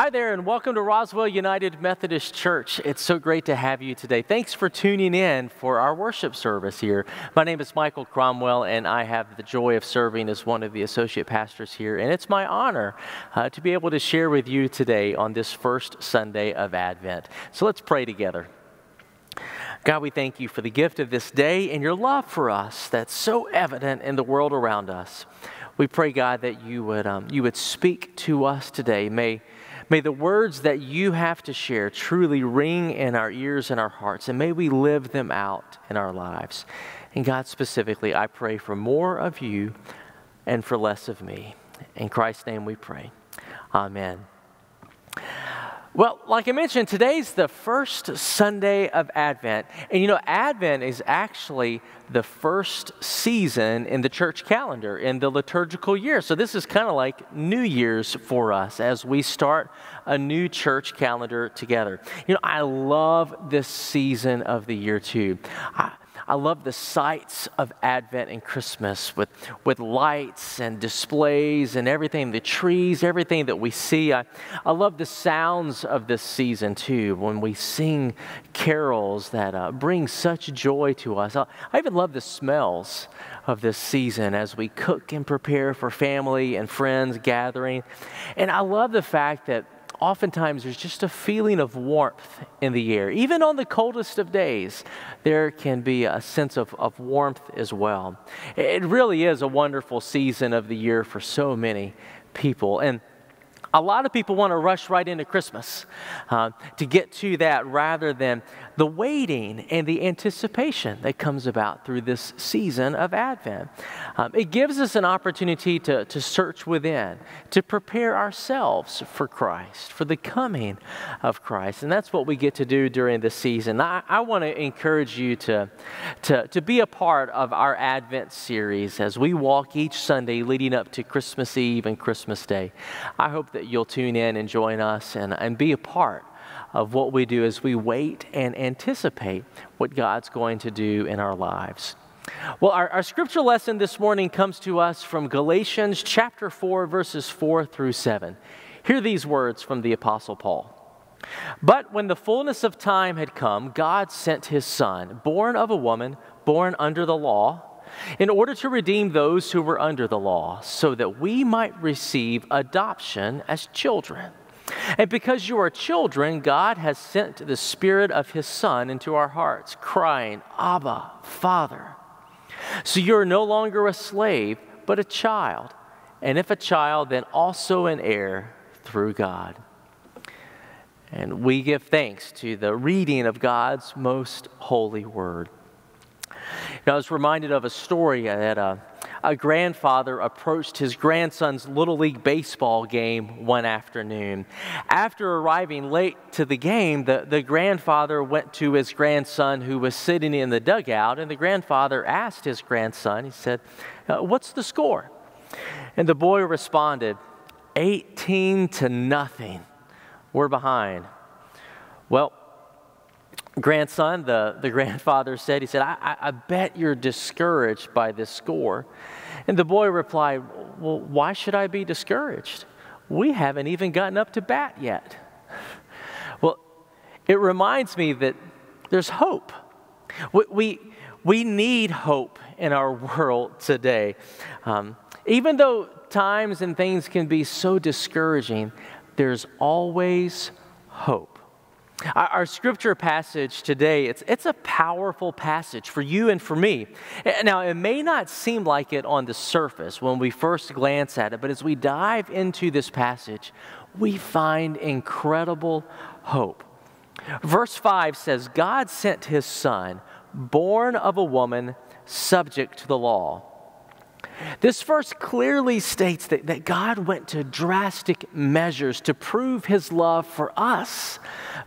Hi there, and welcome to Roswell United Methodist Church. It's so great to have you today. Thanks for tuning in for our worship service here. My name is Michael Cromwell, and I have the joy of serving as one of the associate pastors here. And it's my honor uh, to be able to share with you today on this first Sunday of Advent. So let's pray together. God, we thank you for the gift of this day and your love for us that's so evident in the world around us. We pray, God, that you would, um, you would speak to us today. May May the words that you have to share truly ring in our ears and our hearts, and may we live them out in our lives. And God, specifically, I pray for more of you and for less of me. In Christ's name we pray. Amen. Well, like I mentioned, today's the first Sunday of Advent. And you know, Advent is actually the first season in the church calendar, in the liturgical year. So this is kind of like New Year's for us as we start a new church calendar together. You know, I love this season of the year too. I, I love the sights of Advent and Christmas with, with lights and displays and everything, the trees, everything that we see. I, I love the sounds of this season too, when we sing carols that uh, bring such joy to us. I, I even love the smells of this season as we cook and prepare for family and friends gathering. And I love the fact that oftentimes there's just a feeling of warmth in the air. Even on the coldest of days, there can be a sense of, of warmth as well. It really is a wonderful season of the year for so many people. And a lot of people want to rush right into Christmas uh, to get to that rather than the waiting and the anticipation that comes about through this season of Advent. Um, it gives us an opportunity to, to search within, to prepare ourselves for Christ, for the coming of Christ. And that's what we get to do during this season. I, I want to encourage you to, to, to be a part of our Advent series as we walk each Sunday leading up to Christmas Eve and Christmas Day. I hope that you'll tune in and join us and, and be a part of what we do as we wait and anticipate what God's going to do in our lives. Well, our, our scripture lesson this morning comes to us from Galatians chapter 4, verses 4 through 7. Hear these words from the Apostle Paul. But when the fullness of time had come, God sent his Son, born of a woman, born under the law, in order to redeem those who were under the law, so that we might receive adoption as children. And because you are children, God has sent the Spirit of His Son into our hearts, crying, Abba, Father. So you are no longer a slave, but a child. And if a child, then also an heir through God. And we give thanks to the reading of God's most holy word. Now, I was reminded of a story that a grandfather approached his grandson's Little League baseball game one afternoon. After arriving late to the game, the, the grandfather went to his grandson who was sitting in the dugout, and the grandfather asked his grandson, he said, uh, What's the score? And the boy responded, 18 to nothing. We're behind. Well, grandson, the, the grandfather said, he said, I, I, bet you're discouraged by this score. And the boy replied, Well, why should I be discouraged? We haven't even gotten up to bat yet. Well, it reminds me that there's hope. We, we, we need hope in our world today. Um, even though times and things can be so discouraging, there's always hope. Our, scripture passage today, it's, it's a powerful passage for you and for me. Now, it may not seem like it on the surface when we first glance at it, but as we dive into this passage, we find incredible hope. Verse 5 says, God sent his son, born of a woman, subject to the law this verse clearly states that, that God went to drastic measures to prove his love for us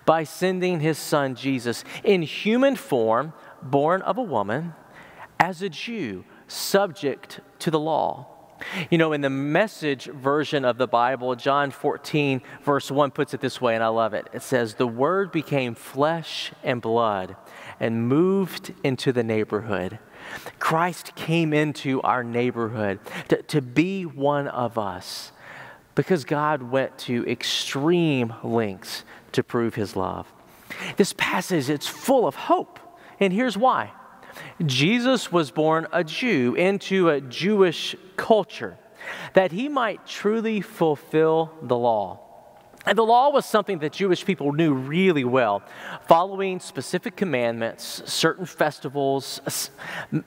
by sending his son Jesus in human form, born of a woman, as a Jew, subject to the law. You know, in the message version of the Bible, John 14, verse 1 puts it this way, and I love it. It says, The Word became flesh and blood and moved into the neighborhood. Christ came into our neighborhood to, to be one of us because God went to extreme lengths to prove his love. This passage, it's full of hope. And here's why. Jesus was born a Jew into a Jewish culture that he might truly fulfill the law. And the law was something that Jewish people knew really well, following specific commandments, certain festivals,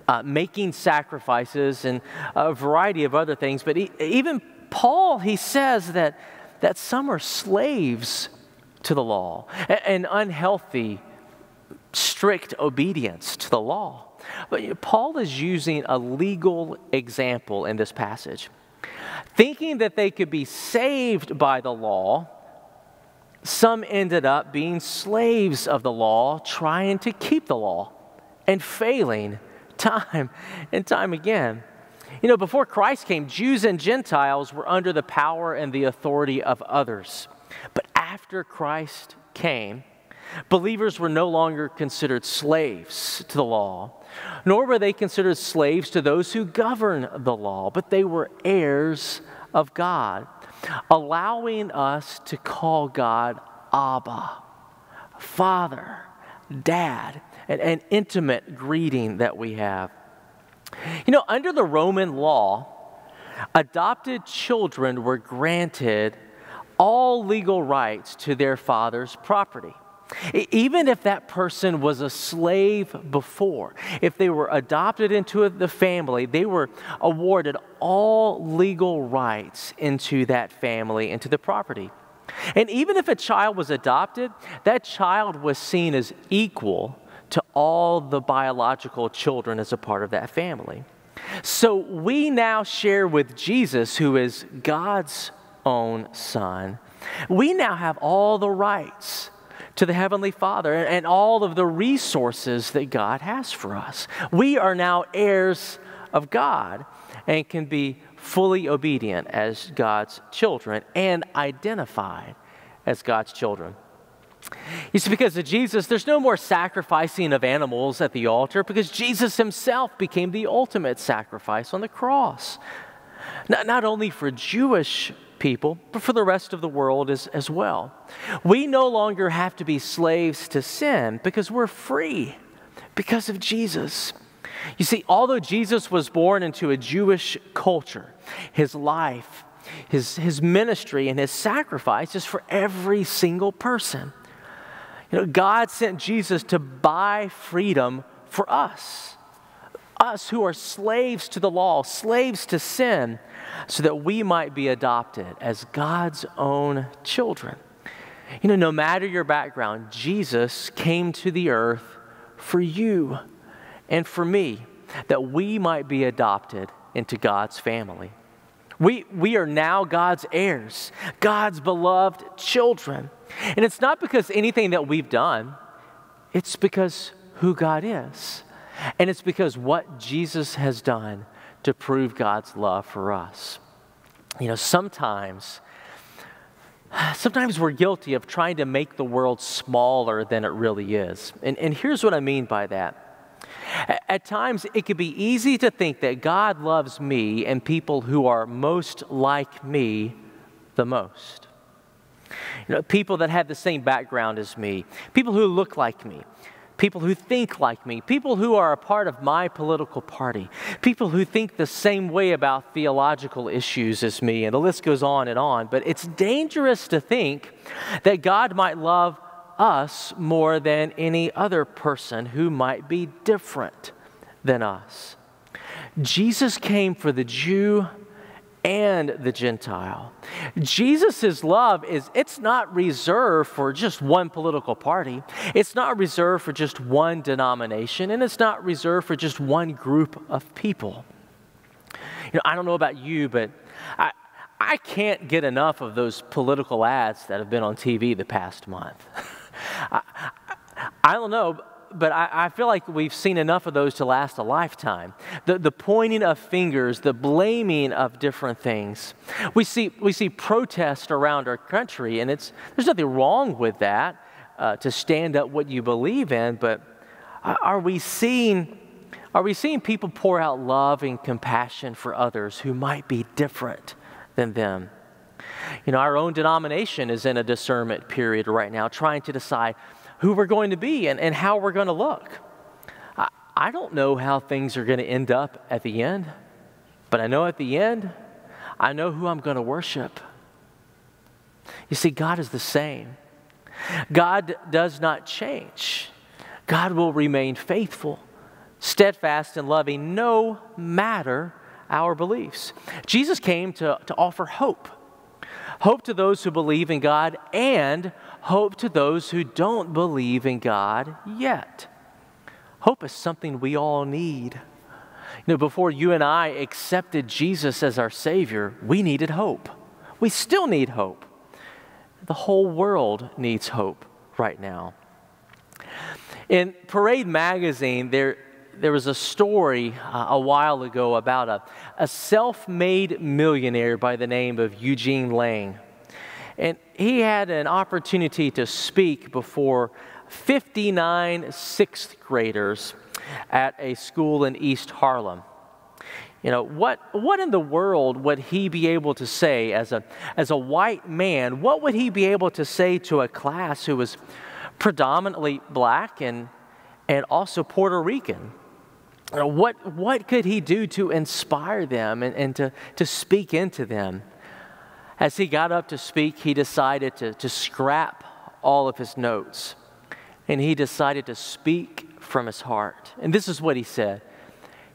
uh, making sacrifices, and a variety of other things. But he, even Paul, he says that, that some are slaves to the law, an unhealthy, strict obedience to the law. But Paul is using a legal example in this passage. Thinking that they could be saved by the law, some ended up being slaves of the law, trying to keep the law and failing time and time again. You know, before Christ came, Jews and Gentiles were under the power and the authority of others. But after Christ came, believers were no longer considered slaves to the law, nor were they considered slaves to those who govern the law, but they were heirs of God allowing us to call God Abba, Father, Dad, an, an intimate greeting that we have. You know, under the Roman law, adopted children were granted all legal rights to their father's property. Even if that person was a slave before, if they were adopted into the family, they were awarded all legal rights into that family, into the property. And even if a child was adopted, that child was seen as equal to all the biological children as a part of that family. So we now share with Jesus, who is God's own son, we now have all the rights to the Heavenly Father and all of the resources that God has for us. We are now heirs of God and can be fully obedient as God's children and identified as God's children. You see, because of Jesus, there's no more sacrificing of animals at the altar because Jesus himself became the ultimate sacrifice on the cross. Not, not only for Jewish people, but for the rest of the world as, as well. We no longer have to be slaves to sin because we're free because of Jesus. You see, although Jesus was born into a Jewish culture, his life, his, his ministry, and his sacrifice is for every single person. You know, God sent Jesus to buy freedom for us, us who are slaves to the law, slaves to sin so that we might be adopted as God's own children. You know, no matter your background, Jesus came to the earth for you and for me, that we might be adopted into God's family. We, we are now God's heirs, God's beloved children. And it's not because anything that we've done, it's because who God is. And it's because what Jesus has done to prove God's love for us. You know, sometimes sometimes we're guilty of trying to make the world smaller than it really is. And, and here's what I mean by that. At times, it can be easy to think that God loves me and people who are most like me the most. You know, people that have the same background as me, people who look like me, people who think like me, people who are a part of my political party, people who think the same way about theological issues as me, and the list goes on and on. But it's dangerous to think that God might love us more than any other person who might be different than us. Jesus came for the Jew and the Gentile. Jesus' love is it's not reserved for just one political party. It's not reserved for just one denomination and it's not reserved for just one group of people. You know, I don't know about you, but I I can't get enough of those political ads that have been on TV the past month. I, I don't know, but I, I, feel like we've seen enough of those to last a lifetime. The, the pointing of fingers, the blaming of different things. We see, we see protest around our country, and it's, there's nothing wrong with that uh, to stand up what you believe in, but are we seeing are we seeing people pour out love and compassion for others who might be different than them? You know, our own denomination is in a discernment period right now, trying to decide who we're going to be and, and how we're going to look. I, I don't know how things are going to end up at the end, but I know at the end, I know who I'm going to worship. You see, God is the same. God does not change. God will remain faithful, steadfast, and loving no matter our beliefs. Jesus came to, to offer hope hope to those who believe in God and hope to those who don't believe in God yet. Hope is something we all need. You know, before you and I accepted Jesus as our Savior, we needed hope. We still need hope. The whole world needs hope right now. In Parade magazine, there, there was a story uh, a while ago about a, a self made millionaire by the name of Eugene Lang. And he had an opportunity to speak before 59 sixth graders at a school in East Harlem. You know, what, what in the world would he be able to say as a, as a white man? What would he be able to say to a class who was predominantly black and, and also Puerto Rican? You know, what, what could he do to inspire them and, and to, to speak into them? As he got up to speak, he decided to, to scrap all of his notes and he decided to speak from his heart. And this is what he said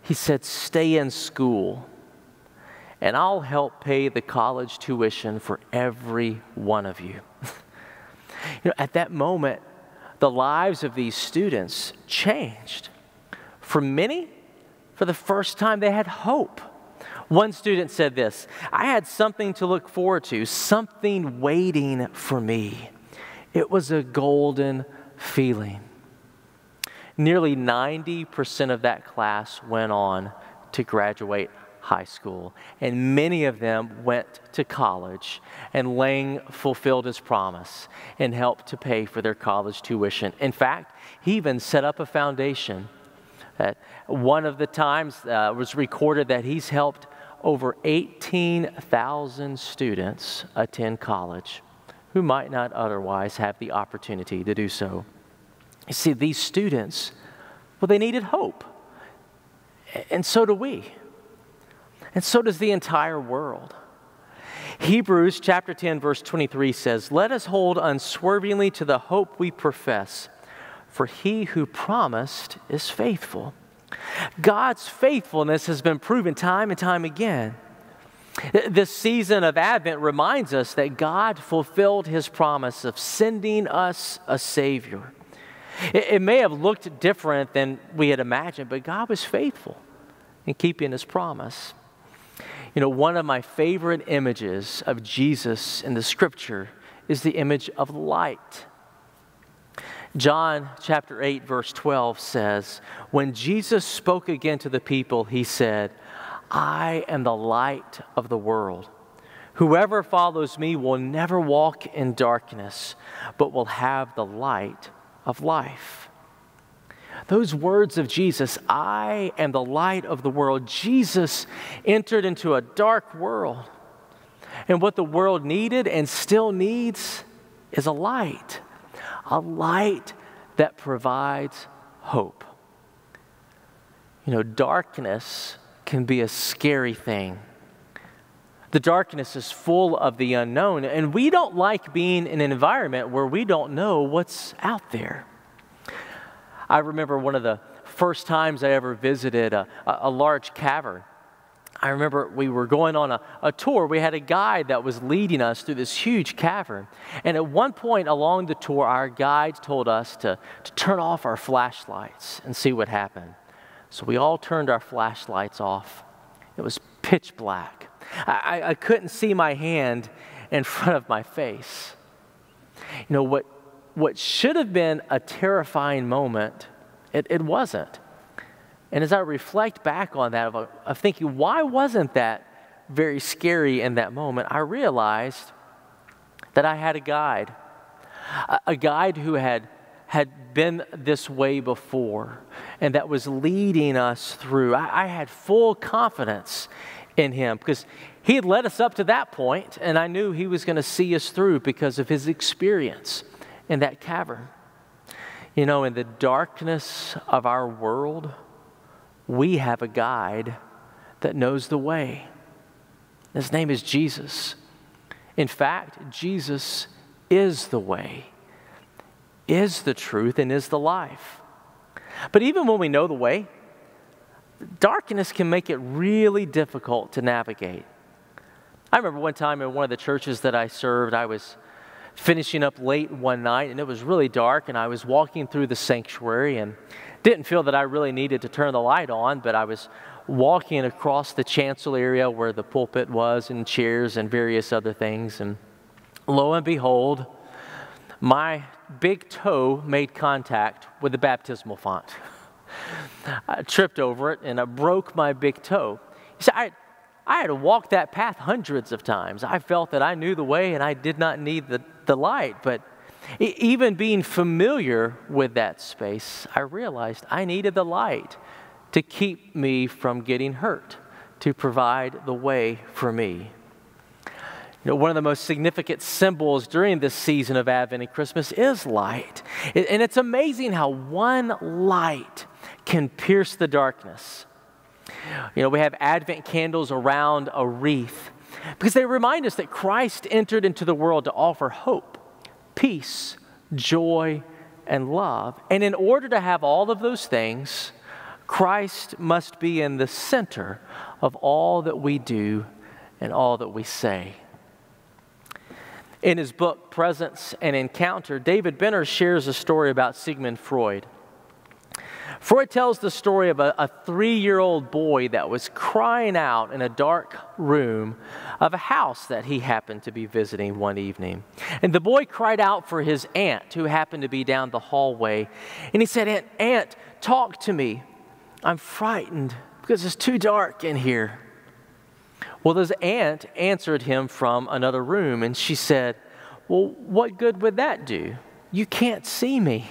He said, Stay in school, and I'll help pay the college tuition for every one of you. you know, at that moment, the lives of these students changed. For many, for the first time, they had hope. One student said this I had something to look forward to, something waiting for me. It was a golden feeling. Nearly 90% of that class went on to graduate high school, and many of them went to college. And Lang fulfilled his promise and helped to pay for their college tuition. In fact, he even set up a foundation. That one of the times uh, was recorded that he's helped over 18,000 students attend college who might not otherwise have the opportunity to do so. You see, these students, well, they needed hope. And so do we. And so does the entire world. Hebrews chapter 10, verse 23 says, Let us hold unswervingly to the hope we profess, for he who promised is faithful. God's faithfulness has been proven time and time again. This season of Advent reminds us that God fulfilled his promise of sending us a Savior. It, may have looked different than we had imagined, but God was faithful in keeping his promise. You know, one of my favorite images of Jesus in the scripture is the image of light. John chapter 8, verse 12 says, When Jesus spoke again to the people, he said, I am the light of the world. Whoever follows me will never walk in darkness, but will have the light of life. Those words of Jesus, I am the light of the world. Jesus entered into a dark world. And what the world needed and still needs is a light, a light that provides hope. You know, darkness can be a scary thing. The darkness is full of the unknown, and we don't like being in an environment where we don't know what's out there. I remember one of the first times I ever visited a, a large cavern. I remember we were going on a, a, tour. We had a guide that was leading us through this huge cavern. And at one point along the tour, our guide told us to, to turn off our flashlights and see what happened. So we all turned our flashlights off. It was pitch black. I, I couldn't see my hand in front of my face. You know, what, what should have been a terrifying moment, it, it wasn't. And as I reflect back on that, of, of thinking, why wasn't that very scary in that moment? I realized that I had a guide, a, a guide who had had been this way before and that was leading us through. I, I, had full confidence in him because he had led us up to that point, and I knew he was going to see us through because of his experience in that cavern. You know, in the darkness of our world, we have a guide that knows the way. His name is Jesus. In fact, Jesus is the way, is the truth, and is the life. But even when we know the way, darkness can make it really difficult to navigate. I remember one time in one of the churches that I served, I was finishing up late one night and it was really dark, and I was walking through the sanctuary and didn't feel that I really needed to turn the light on, but I was walking across the chancel area where the pulpit was and chairs and various other things. And lo and behold, my big toe made contact with the baptismal font. I tripped over it and I broke my big toe. You see, I, I had walked that path hundreds of times. I felt that I knew the way and I did not need the, the light. But even being familiar with that space, I realized I needed the light to keep me from getting hurt, to provide the way for me. You know, one of the most significant symbols during this season of Advent and Christmas is light. And it's amazing how one light can pierce the darkness. You know, we have Advent candles around a wreath because they remind us that Christ entered into the world to offer hope, peace, joy, and love. And in order to have all of those things, Christ must be in the center of all that we do and all that we say. In his book, Presence and Encounter, David Benner shares a story about Sigmund Freud. Freud tells the story of a, a three year old boy that was crying out in a dark room of a house that he happened to be visiting one evening. And the boy cried out for his aunt, who happened to be down the hallway. And he said, Aunt, aunt talk to me. I'm frightened because it's too dark in here. Well, his aunt answered him from another room, and she said, Well, what good would that do? You can't see me.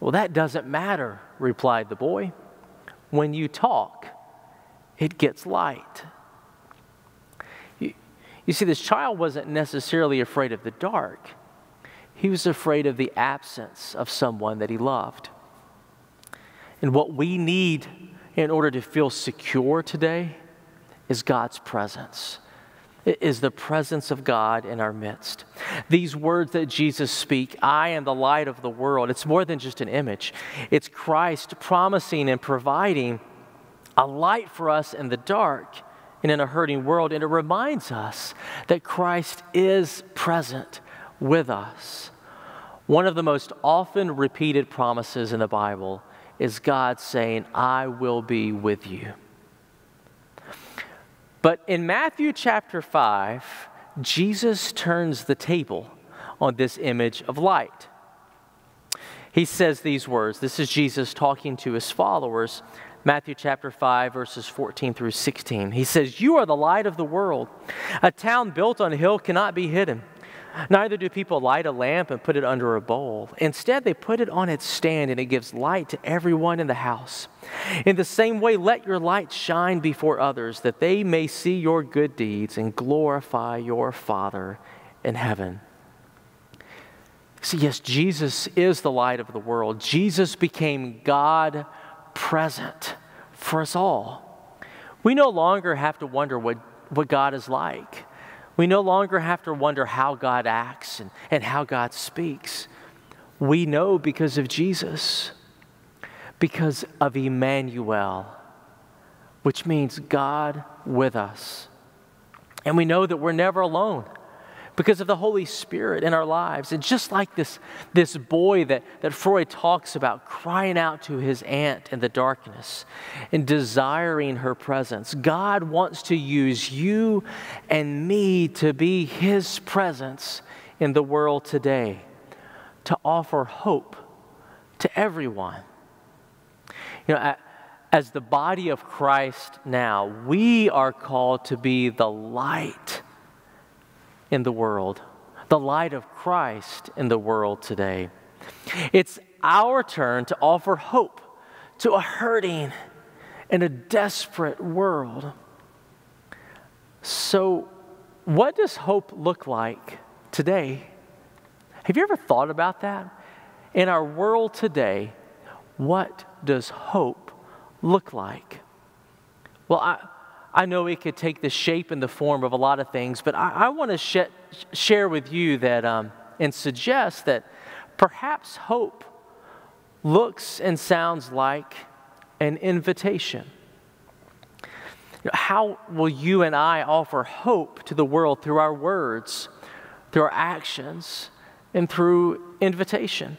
Well, that doesn't matter, replied the boy. When you talk, it gets light. You, see, this child wasn't necessarily afraid of the dark, he was afraid of the absence of someone that he loved. And what we need in order to feel secure today is God's presence. Is the presence of God in our midst. These words that Jesus speak, I am the light of the world, it's more than just an image. It's Christ promising and providing a light for us in the dark and in a hurting world. And it reminds us that Christ is present with us. One of the most often repeated promises in the Bible is God saying, I will be with you. But in Matthew chapter 5, Jesus turns the table on this image of light. He says these words. This is Jesus talking to his followers. Matthew chapter 5, verses 14 through 16. He says, You are the light of the world. A town built on a hill cannot be hidden. Neither do people light a lamp and put it under a bowl. Instead, they put it on its stand, and it gives light to everyone in the house. In the same way, let your light shine before others, that they may see your good deeds and glorify your Father in heaven. See, yes, Jesus is the light of the world. Jesus became God present for us all. We no longer have to wonder what, what God is like. We no longer have to wonder how God acts and, and how God speaks. We know because of Jesus, because of Emmanuel, which means God with us. And we know that we're never alone because of the Holy Spirit in our lives. And just like this, this boy that, that Freud talks about crying out to his aunt in the darkness and desiring her presence, God wants to use you and me to be his presence in the world today, to offer hope to everyone. You know, as the body of Christ now, we are called to be the light in the world, the light of Christ in the world today. It's our turn to offer hope to a hurting and a desperate world. So, what does hope look like today? Have you ever thought about that? In our world today, what does hope look like? Well, I, I know it could take the shape and the form of a lot of things, but I, I want to sh- share with you that um, and suggest that perhaps hope looks and sounds like an invitation. How will you and I offer hope to the world through our words, through our actions, and through invitation?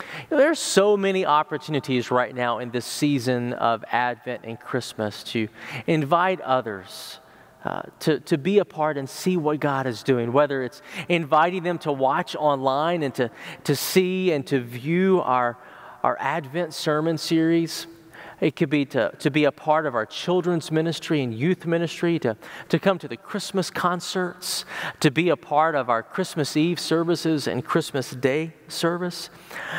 You know, there are so many opportunities right now in this season of Advent and Christmas to invite others. Uh, to, to be a part and see what God is doing, whether it's inviting them to watch online and to, to see and to view our, our Advent sermon series, it could be to, to be a part of our children's ministry and youth ministry, to, to come to the Christmas concerts, to be a part of our Christmas Eve services and Christmas Day service.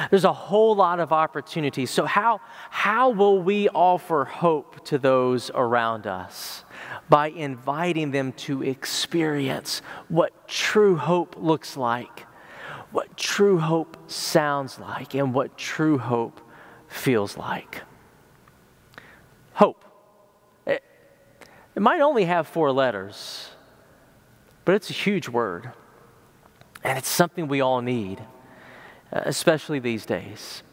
There's a whole lot of opportunities. So, how, how will we offer hope to those around us? By inviting them to experience what true hope looks like, what true hope sounds like, and what true hope feels like hope. It, it might only have four letters, but it's a huge word. And it's something we all need, uh, especially these days.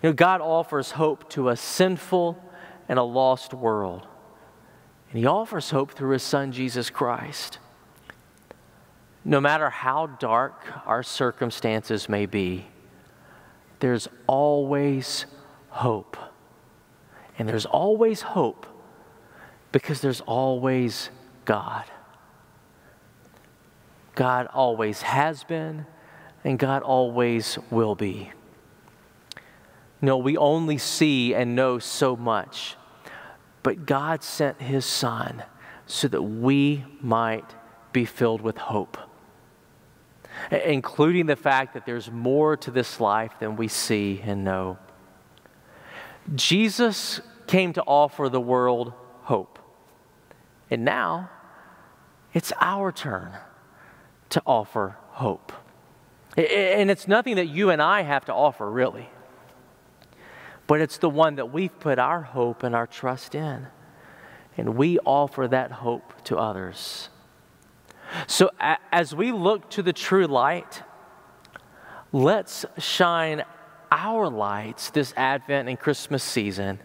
You know, God offers hope to a sinful and a lost world. And He offers hope through His Son, Jesus Christ. No matter how dark our circumstances may be, there's always hope. And there's always hope because there's always God. God always has been, and God always will be. No, we only see and know so much, but God sent His Son so that we might be filled with hope, including the fact that there's more to this life than we see and know. Jesus came to offer the world hope. And now it's our turn to offer hope. And it's nothing that you and I have to offer, really. But it's the one that we've put our hope and our trust in. And we offer that hope to others. So as we look to the true light, let's shine our lights this Advent and Christmas season,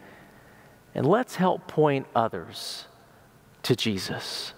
and let's help point others to Jesus.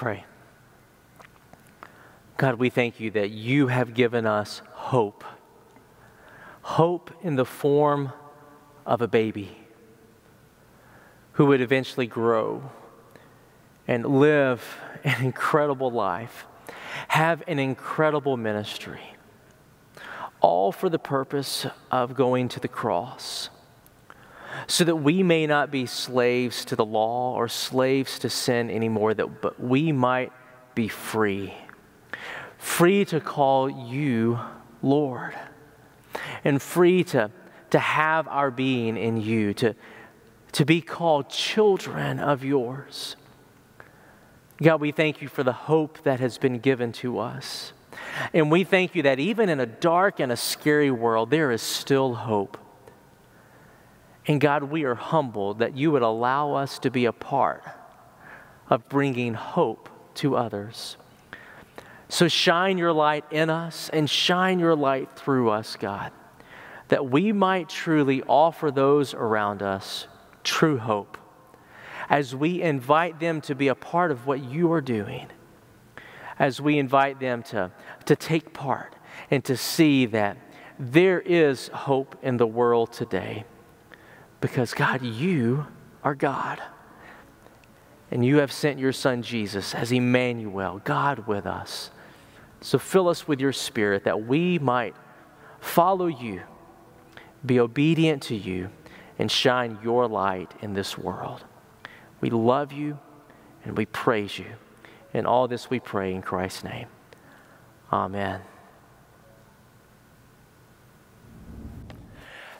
Pray. God, we thank you that you have given us hope. Hope in the form of a baby who would eventually grow and live an incredible life, have an incredible ministry, all for the purpose of going to the cross, so that we may not be slaves to the law or slaves to sin anymore, that, but we might be free. Free to call you Lord, and free to, to have our being in you, to, to be called children of yours. God, we thank you for the hope that has been given to us. And we thank you that even in a dark and a scary world, there is still hope. And God, we are humbled that you would allow us to be a part of bringing hope to others. So shine your light in us and shine your light through us, God, that we might truly offer those around us true hope as we invite them to be a part of what you are doing, as we invite them to, to take part and to see that there is hope in the world today. Because, God, you are God. And you have sent your son Jesus as Emmanuel, God with us. So fill us with your spirit that we might follow you, be obedient to you, and shine your light in this world. We love you and we praise you. In all this we pray in Christ's name. Amen.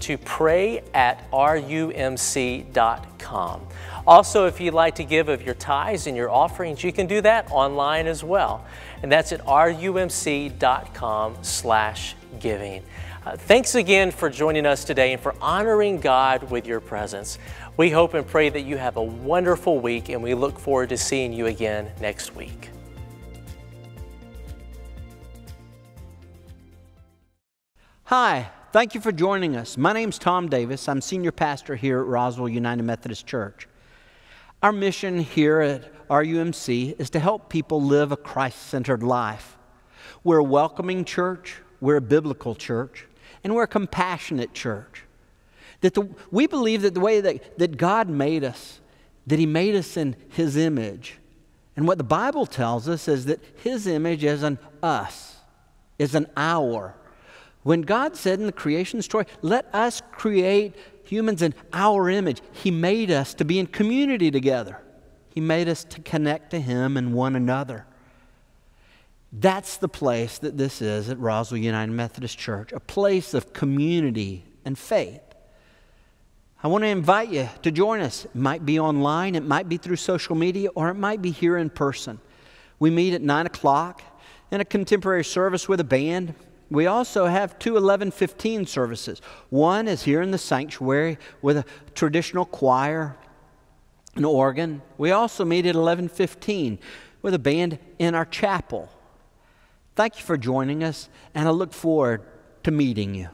to pray at rumc.com. Also, if you'd like to give of your tithes and your offerings, you can do that online as well. And that's at rumc.com slash giving. Uh, thanks again for joining us today and for honoring God with your presence. We hope and pray that you have a wonderful week, and we look forward to seeing you again next week. Hi, thank you for joining us. My name's Tom Davis. I'm senior pastor here at Roswell United Methodist Church. Our mission here at RUMC is to help people live a Christ centered life. We're a welcoming church, we're a biblical church, and we're a compassionate church. That the, we believe that the way that, that God made us, that He made us in His image. And what the Bible tells us is that His image is an us, is an our. When God said in the creation story, let us create humans in our image, He made us to be in community together. He made us to connect to Him and one another. That's the place that this is at Roswell United Methodist Church, a place of community and faith. I want to invite you to join us. It might be online, it might be through social media, or it might be here in person. We meet at 9 o'clock in a contemporary service with a band. We also have two 1115 services. One is here in the sanctuary with a traditional choir, an organ. We also meet at 1115 with a band in our chapel. Thank you for joining us, and I look forward to meeting you.